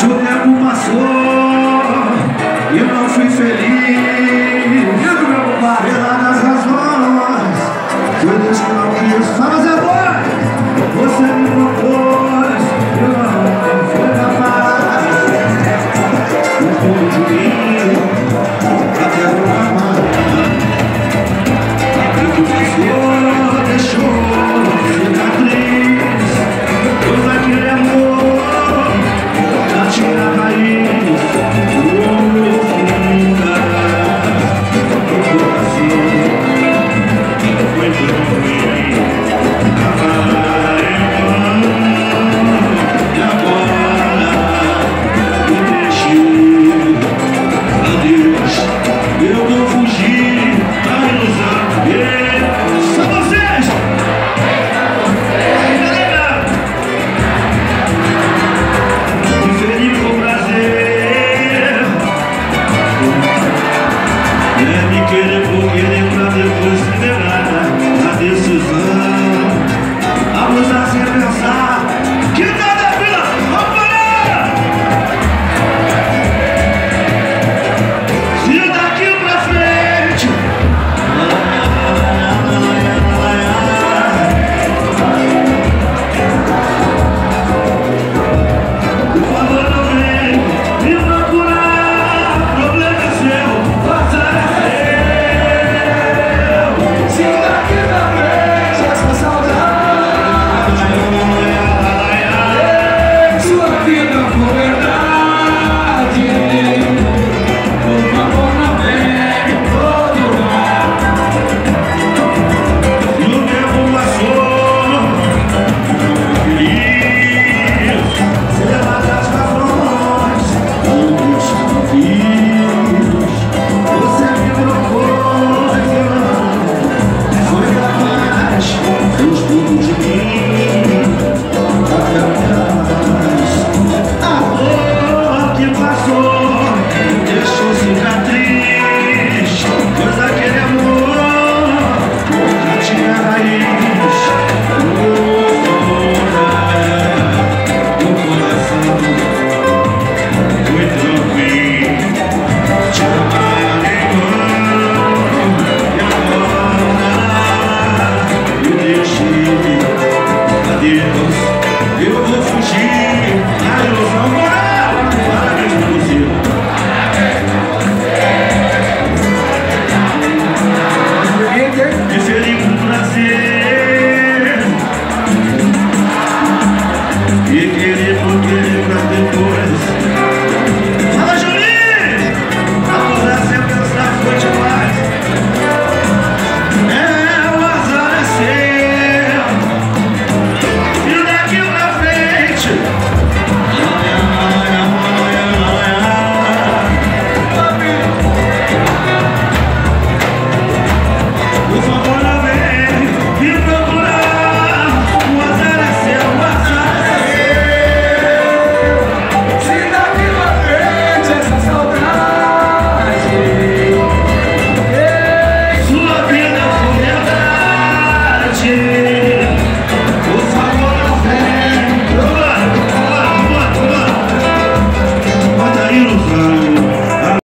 Se o tempo passou e eu não fui feliz É me querer ou querer pra depois se negar a Suzana. 说别说你在